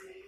see.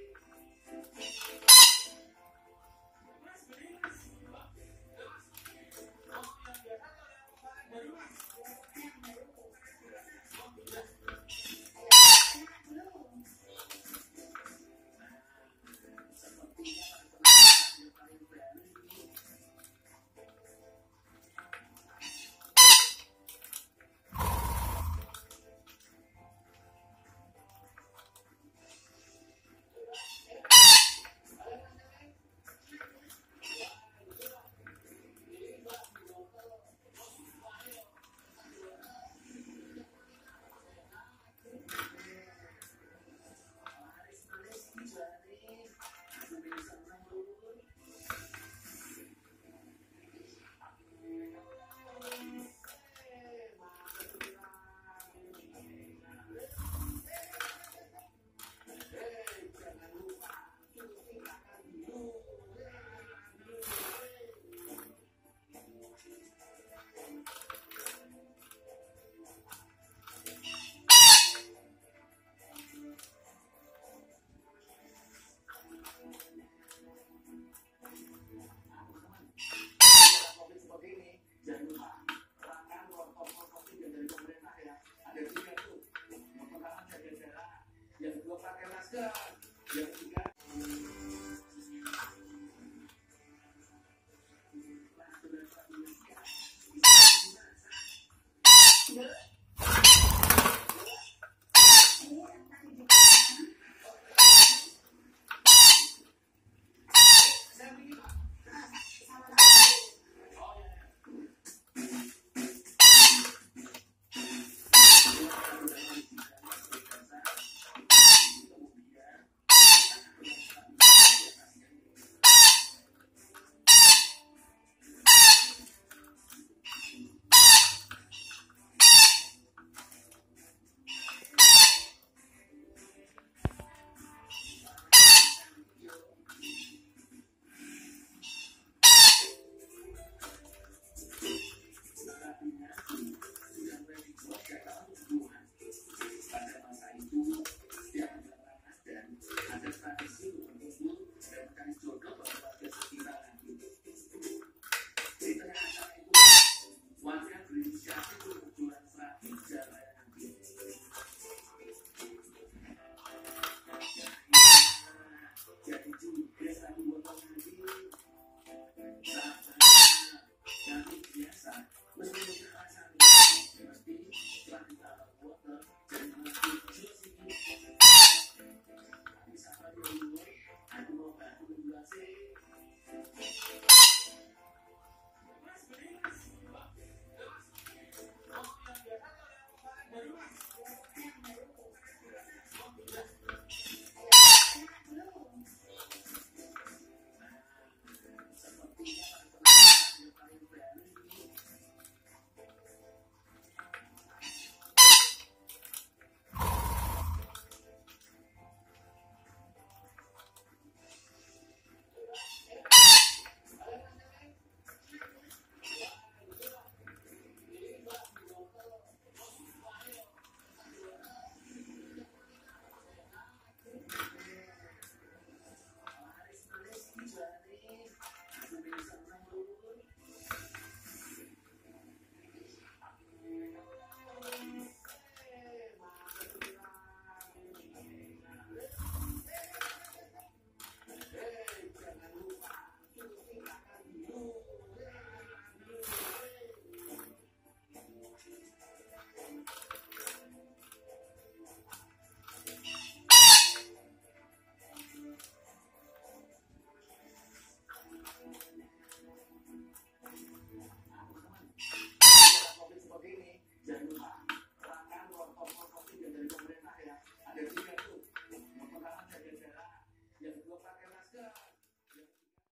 Ada